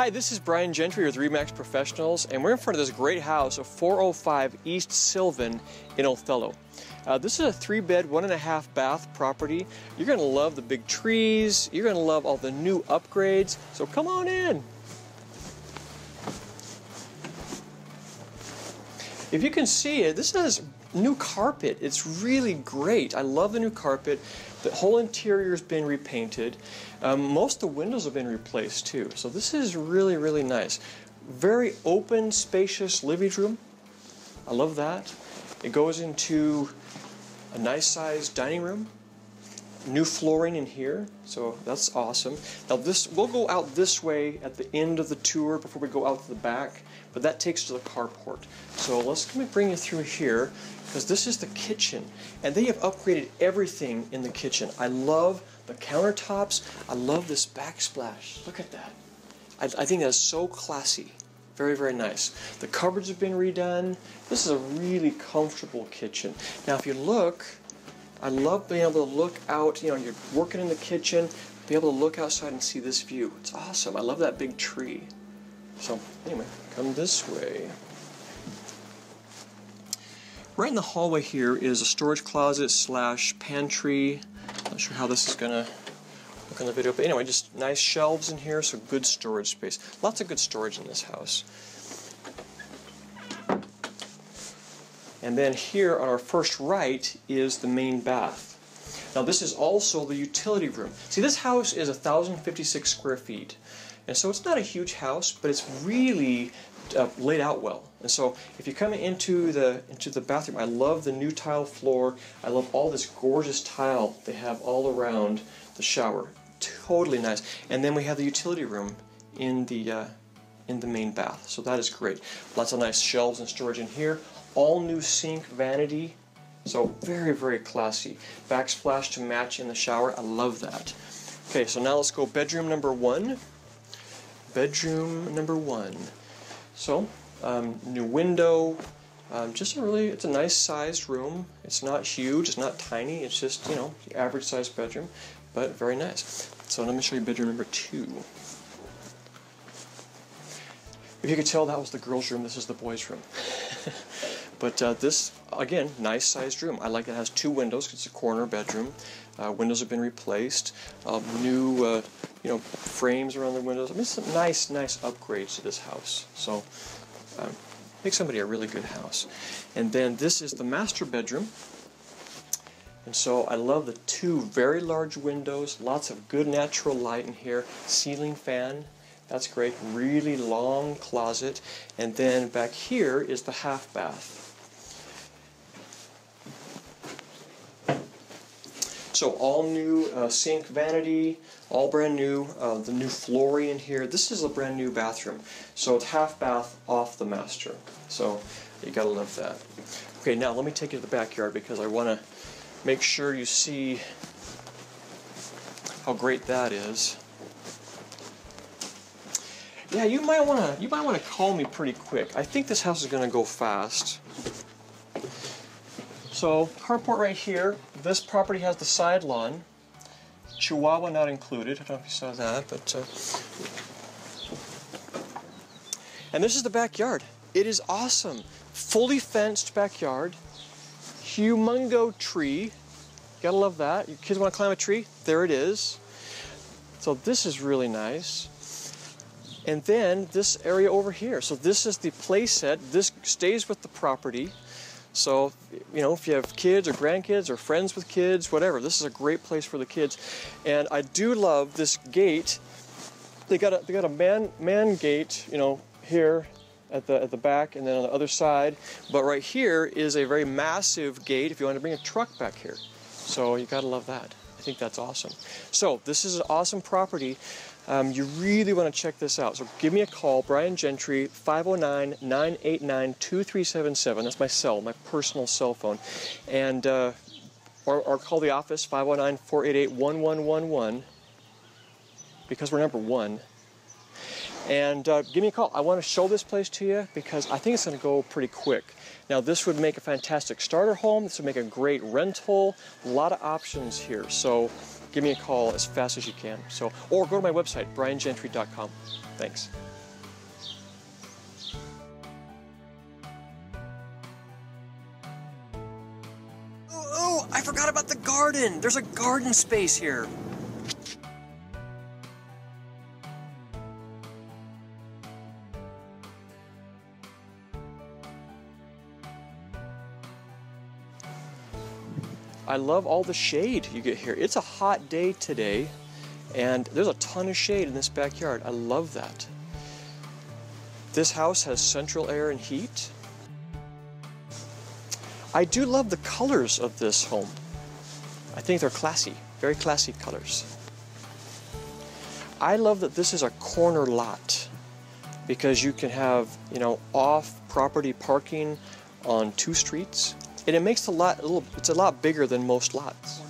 Hi, this is Brian Gentry with RE/MAX Professionals, and we're in front of this great house of 405 East Sylvan in Othello. Uh, this is a three bed, one and a half bath property. You're going to love the big trees, you're going to love all the new upgrades, so come on in. If you can see it, this has new carpet. It's really great. I love the new carpet. The whole interior has been repainted. Um, most of the windows have been replaced too. So this is really, really nice. Very open, spacious living room. I love that. It goes into a nice sized dining room. New flooring in here, so that's awesome. Now this, we'll go out this way at the end of the tour before we go out to the back, but that takes to the carport. So let's let me bring you through here because this is the kitchen and they have upgraded everything in the kitchen. I love the countertops. I love this backsplash. Look at that. I, I think that's so classy. Very, very nice. The cupboards have been redone. This is a really comfortable kitchen. Now, if you look, I love being able to look out. You know, you're working in the kitchen, be able to look outside and see this view. It's awesome. I love that big tree. So, anyway, come this way. Right in the hallway here is a storage closet slash pantry. Not sure how this is gonna look in the video, but anyway, just nice shelves in here, so good storage space. Lots of good storage in this house. And then here on our first right is the main bath. Now this is also the utility room. See, this house is 1,056 square feet. And so it's not a huge house, but it's really uh, laid out well. And so if you come into the into the bathroom, I love the new tile floor. I love all this gorgeous tile they have all around the shower. Totally nice. And then we have the utility room in the uh, in the main bath. So that is great. Lots of nice shelves and storage in here. All new sink, vanity. So very, very classy. Backsplash to match in the shower. I love that. Okay, so now let's go bedroom number one. Bedroom number one. So, um, new window, um, just a really, it's a nice sized room. It's not huge, it's not tiny, it's just, you know, the average sized bedroom, but very nice. So let me show you bedroom number two. If you could tell that was the girls' room, this is the boys' room. but uh, this, again, nice sized room. I like it has two windows, it's a corner bedroom. Uh, windows have been replaced. Um, new uh, you know, frames around the windows. I mean, some nice, nice upgrades to this house. So, um, make somebody a really good house. And then this is the master bedroom. And so I love the two very large windows, lots of good natural light in here, ceiling fan, that's great, really long closet. And then back here is the half bath. So all new uh, sink vanity, all brand new. Uh, the new flooring in here. This is a brand new bathroom. So it's half bath off the master. So you gotta love that. Okay, now let me take you to the backyard because I want to make sure you see how great that is. Yeah, you might want to you might want to call me pretty quick. I think this house is to go fast. So carport right here. This property has the side lawn. Chihuahua not included. I don't know if you saw that, but. Uh... And this is the backyard. It is awesome. Fully fenced backyard. Humongo tree. Gotta love that. Your kids want to climb a tree? There it is. So this is really nice. And then this area over here. So this is the play set. This stays with the property. So, you know, if you have kids or grandkids or friends with kids, whatever, this is a great place for the kids. And I do love this gate. They got a they got a man man gate, you know, here at the at the back and then on the other side. But right here is a very massive gate if you want to bring a truck back here. So you got to love that. I think that's awesome. So this is an awesome property. Um, you really want to check this out. So give me a call, Brian Gentry, 509 989 2377. That's my cell, my personal cell phone. And, uh, or, or call the office, 509 488 1111, because we're number one and uh, give me a call. I want to show this place to you because I think it's going to go pretty quick. Now, this would make a fantastic starter home. This would make a great rental. A lot of options here. So give me a call as fast as you can. So, Or go to my website, briangentry.com. Thanks. Oh, oh, I forgot about the garden. There's a garden space here. I love all the shade you get here. It's a hot day today, and there's a ton of shade in this backyard. I love that. This house has central air and heat. I do love the colors of this home. I think they're classy, very classy colors. I love that this is a corner lot because you can have, you know, off property parking on two streets and it makes a lot a little it's a lot bigger than most lots